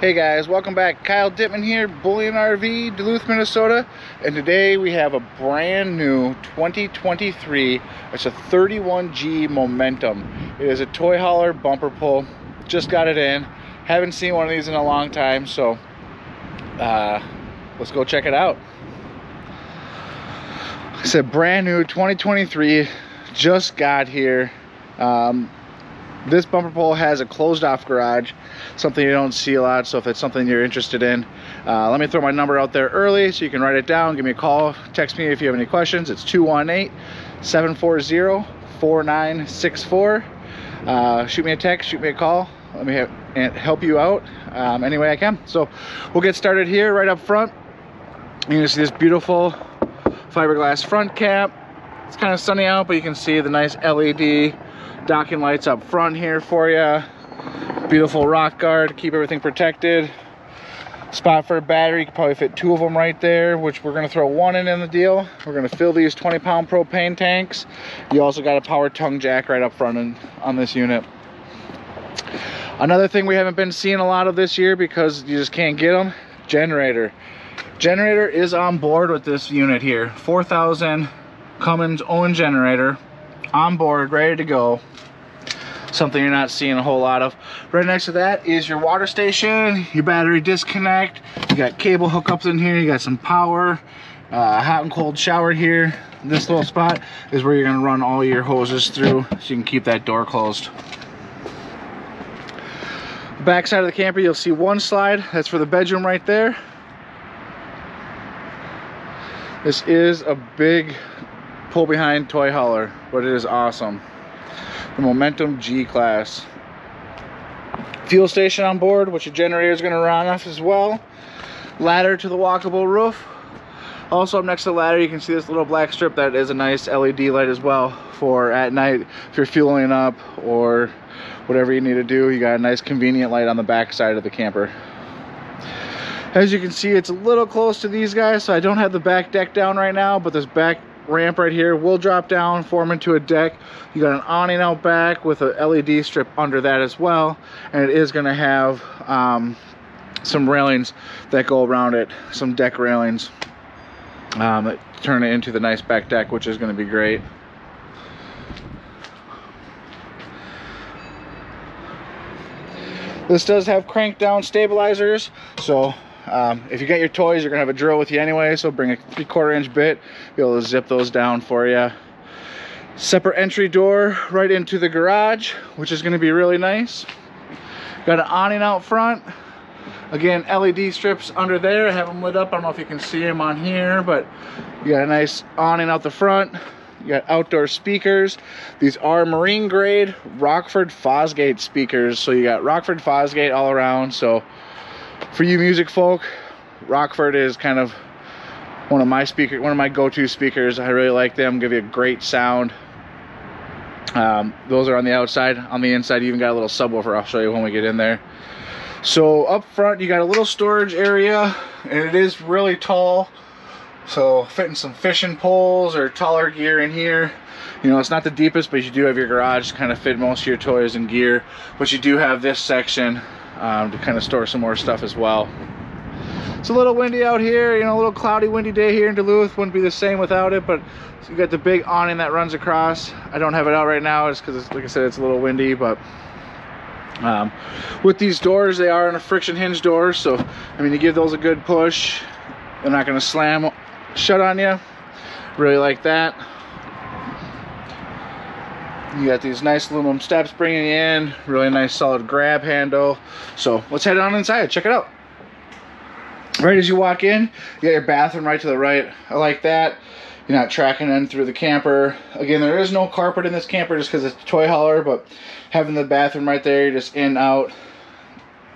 Hey guys, welcome back. Kyle Dittman here, Bullyan RV, Duluth, Minnesota. And today we have a brand new 2023, it's a 31G Momentum. It is a toy hauler bumper pull. Just got it in. Haven't seen one of these in a long time, so uh, let's go check it out. It's a brand new 2023, just got here. Um, this bumper pull has a closed off garage something you don't see a lot so if it's something you're interested in uh, let me throw my number out there early so you can write it down. Give me a call text me if you have any questions. It's 218-740-4964 uh, shoot me a text shoot me a call. Let me have, help you out um, any way I can. So we'll get started here right up front. You're gonna see this beautiful fiberglass front cap it's kind of sunny out but you can see the nice LED docking lights up front here for you beautiful rock guard keep everything protected. Spot for a battery you probably fit two of them right there which we're going to throw one in in the deal. We're going to fill these 20 pound propane tanks. You also got a power tongue jack right up front and on this unit. Another thing we haven't been seeing a lot of this year because you just can't get them generator. Generator is on board with this unit here. 4000 Cummins Onan generator on board, ready to go. Something you're not seeing a whole lot of. Right next to that is your water station, your battery disconnect. You got cable hookups in here. You got some power, uh, hot and cold shower here. This little spot is where you're gonna run all your hoses through so you can keep that door closed. Back side of the camper, you'll see one slide. That's for the bedroom right there. This is a big pull behind toy hauler, but it is awesome. The Momentum G class. Fuel station on board, which your generator is going to run off as well. Ladder to the walkable roof. Also up next to the ladder, you can see this little black strip that is a nice LED light as well for at night if you're fueling up or whatever you need to do. You got a nice convenient light on the back side of the camper. As you can see, it's a little close to these guys, so I don't have the back deck down right now, but this back ramp right here will drop down, form into a deck. You got an awning out back with a LED strip under that as well. And it is gonna have um, some railings that go around it, some deck railings um, that turn it into the nice back deck, which is gonna be great. This does have crank down stabilizers, so um, if you get your toys, you're gonna have a drill with you anyway, so bring a three quarter inch bit, be able to zip those down for you. Separate entry door right into the garage, which is gonna be really nice. Got an awning out front. Again, LED strips under there. I have them lit up. I don't know if you can see them on here, but you got a nice awning out the front. You got outdoor speakers. These are marine grade Rockford Fosgate speakers. So you got Rockford Fosgate all around. So for you music folk, Rockford is kind of one of my speaker, one of my go-to speakers. I really like them. Give you a great sound. Um, those are on the outside. On the inside, you even got a little subwoofer. I'll show you when we get in there. So up front, you got a little storage area, and it is really tall. So fitting some fishing poles or taller gear in here. You know, it's not the deepest, but you do have your garage to kind of fit most of your toys and gear. But you do have this section um, to kind of store some more stuff as well. It's a little windy out here, you know, a little cloudy, windy day here in Duluth. Wouldn't be the same without it, but you got the big awning that runs across. I don't have it out right now just because, like I said, it's a little windy, but um, with these doors, they are on a friction hinge door, so, I mean, you give those a good push. They're not going to slam shut on you. Really like that. You got these nice aluminum steps bringing in, really nice solid grab handle. So let's head on inside, check it out. Right as you walk in, you got your bathroom right to the right. I like that. You're not tracking in through the camper. Again, there is no carpet in this camper just because it's a toy hauler, but having the bathroom right there, you're just in, out,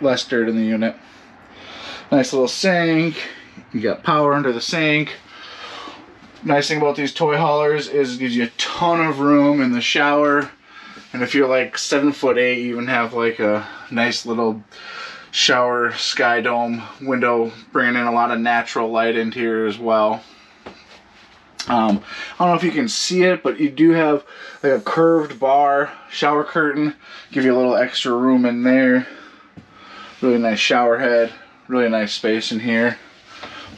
less dirt in the unit. Nice little sink. You got power under the sink. Nice thing about these toy haulers is it gives you a ton of room in the shower. And if you're like seven foot eight, you even have like a nice little shower sky dome window, bringing in a lot of natural light into here as well. Um, I don't know if you can see it, but you do have like a curved bar shower curtain, give you a little extra room in there. Really nice shower head. Really nice space in here.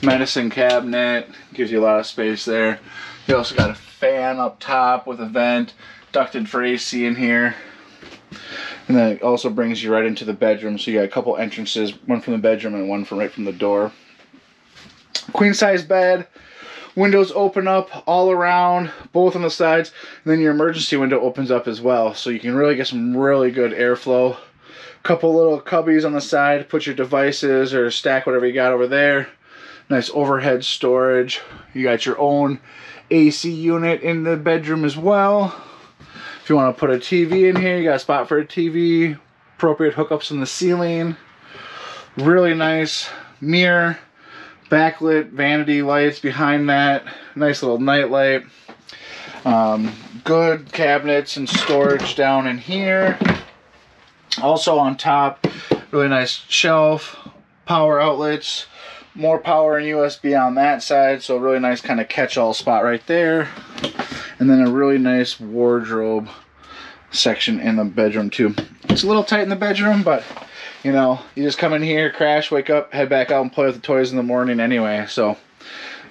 Medicine cabinet. Gives you a lot of space there. You also got a fan up top with a vent. Ducted for AC in here. And then it also brings you right into the bedroom. So you got a couple entrances, one from the bedroom and one from right from the door. Queen size bed. Windows open up all around, both on the sides. And then your emergency window opens up as well. So you can really get some really good airflow. Couple little cubbies on the side, put your devices or stack whatever you got over there. Nice overhead storage. You got your own AC unit in the bedroom as well. If you want to put a TV in here, you got a spot for a TV. Appropriate hookups in the ceiling. Really nice mirror backlit vanity lights behind that. Nice little night light. Um, good cabinets and storage down in here. Also on top, really nice shelf, power outlets, more power and USB on that side. So a really nice kind of catch-all spot right there. And then a really nice wardrobe section in the bedroom too. It's a little tight in the bedroom, but you know, you just come in here, crash, wake up, head back out and play with the toys in the morning anyway. So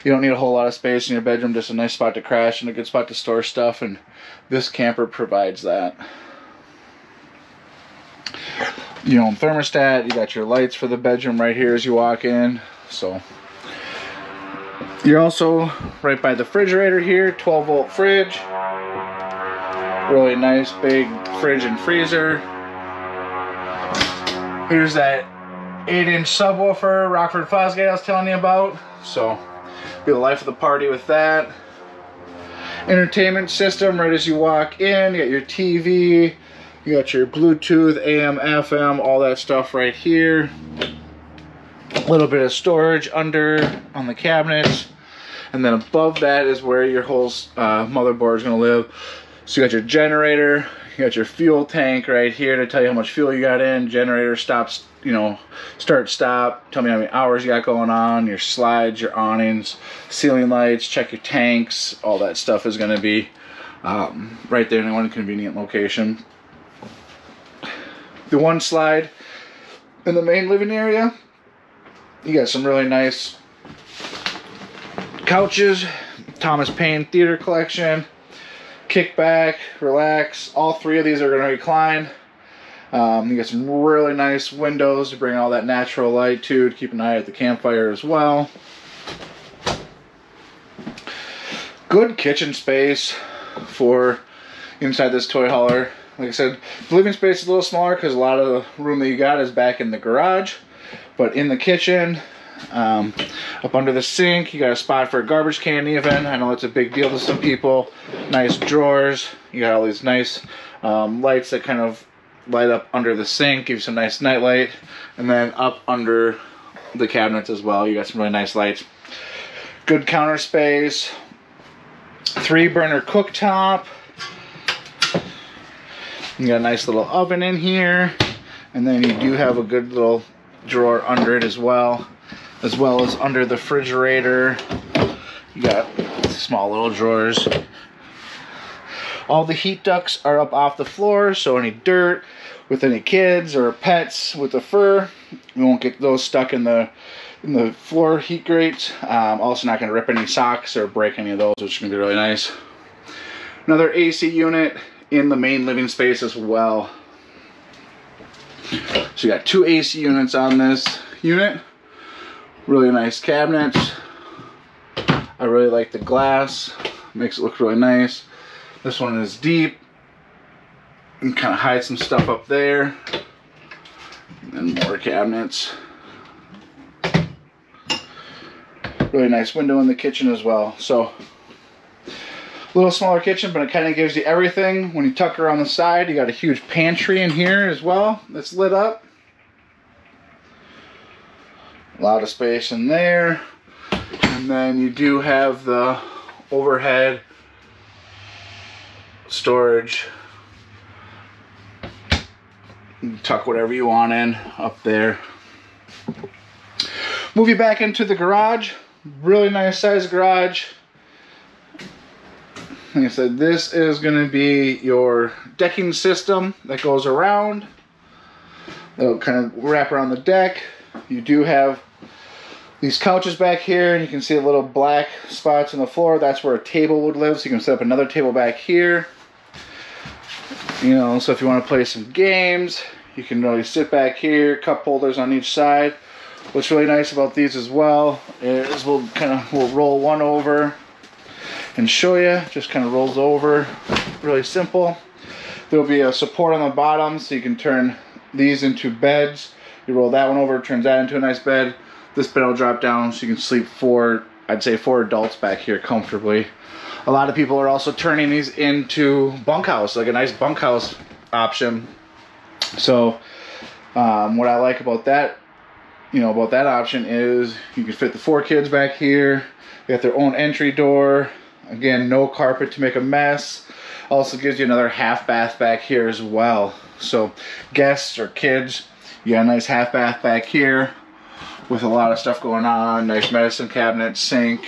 you don't need a whole lot of space in your bedroom, just a nice spot to crash and a good spot to store stuff. And this camper provides that. You own thermostat, you got your lights for the bedroom right here as you walk in. So you're also right by the refrigerator here, 12 volt fridge. Really nice big fridge and freezer. Here's that 8 inch subwoofer Rockford Fosgate I was telling you about. So, be the life of the party with that. Entertainment system right as you walk in. You got your TV, you got your Bluetooth, AM, FM, all that stuff right here. Little bit of storage under on the cabinets. And then above that is where your whole uh, motherboard is going to live. So you got your generator, you got your fuel tank right here to tell you how much fuel you got in. Generator stops, you know, start, stop. Tell me how many hours you got going on. Your slides, your awnings, ceiling lights. Check your tanks. All that stuff is going to be um, right there in one convenient location. The one slide in the main living area, you got some really nice couches. Thomas Payne Theater Collection kick back, relax. All three of these are going to recline. Um, you got some really nice windows to bring all that natural light to, to keep an eye at the campfire as well. Good kitchen space for inside this toy hauler. Like I said, the living space is a little smaller because a lot of the room that you got is back in the garage. But in the kitchen, um, up under the sink, you got a spot for a garbage can even. I know it's a big deal to some people. Nice drawers. You got all these nice um, lights that kind of light up under the sink, give you some nice night light. And then up under the cabinets as well, you got some really nice lights. Good counter space. Three burner cooktop. You got a nice little oven in here. And then you do have a good little drawer under it as well as well as under the refrigerator. You got small little drawers. All the heat ducts are up off the floor, so any dirt with any kids or pets with the fur, we won't get those stuck in the in the floor heat grates. Um, also not going to rip any socks or break any of those, which is going to be really nice. Another AC unit in the main living space as well. So you got two AC units on this unit. Really nice cabinets. I really like the glass. Makes it look really nice. This one is deep. And kind of hide some stuff up there. And more cabinets. Really nice window in the kitchen as well. So, little smaller kitchen, but it kind of gives you everything. When you tuck around the side, you got a huge pantry in here as well that's lit up. A lot of space in there. And then you do have the overhead storage. tuck whatever you want in up there. Move you back into the garage. Really nice size garage. Like I said, this is going to be your decking system that goes around. They'll kind of wrap around the deck. You do have these couches back here, and you can see a little black spots on the floor. That's where a table would live, so you can set up another table back here. You know, so if you want to play some games, you can really sit back here, cup holders on each side. What's really nice about these as well is we'll kind of we'll roll one over and show you. Just kind of rolls over, really simple. There'll be a support on the bottom so you can turn these into beds. You roll that one over, turns that into a nice bed. This bed will drop down so you can sleep four, I'd say four adults back here comfortably. A lot of people are also turning these into bunkhouse, like a nice bunkhouse option. So um, what I like about that, you know, about that option is you can fit the four kids back here. They got their own entry door. Again, no carpet to make a mess. Also gives you another half bath back here as well. So guests or kids, you got a nice half bath back here with a lot of stuff going on. Nice medicine cabinet, sink.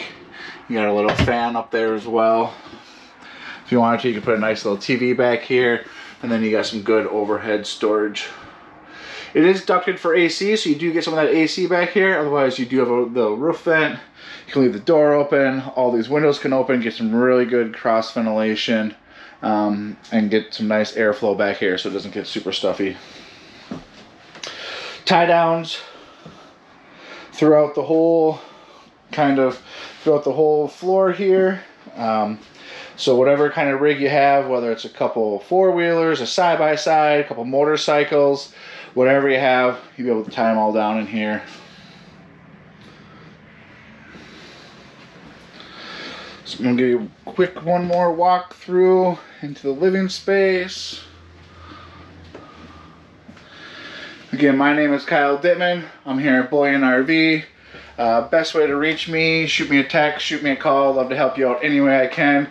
You got a little fan up there as well. If you wanted to, you could put a nice little TV back here. And then you got some good overhead storage. It is ducted for AC, so you do get some of that AC back here. Otherwise, you do have a, the roof vent. You can leave the door open. All these windows can open. Get some really good cross ventilation. Um, and get some nice airflow back here so it doesn't get super stuffy. Tie downs throughout the whole kind of throughout the whole floor here. Um, so whatever kind of rig you have, whether it's a couple four-wheelers, a side-by-side, a couple motorcycles, whatever you have, you'll be able to tie them all down in here. So I'm to give you a quick one more walk through into the living space. Again, my name is Kyle Dittman. I'm here at Bullyan RV. Uh, best way to reach me, shoot me a text, shoot me a call. Love to help you out any way I can.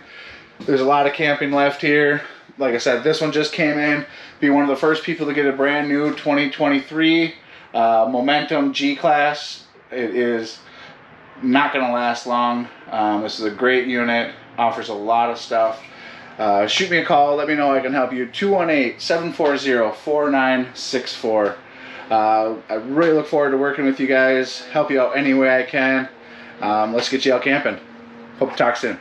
There's a lot of camping left here. Like I said, this one just came in. Be one of the first people to get a brand new 2023 uh, Momentum G-Class. It is not going to last long. Um, this is a great unit. Offers a lot of stuff. Uh, shoot me a call. Let me know I can help you. 218-740-4964. Uh, I really look forward to working with you guys. Help you out any way I can. Um, let's get you out camping. Hope to talk soon.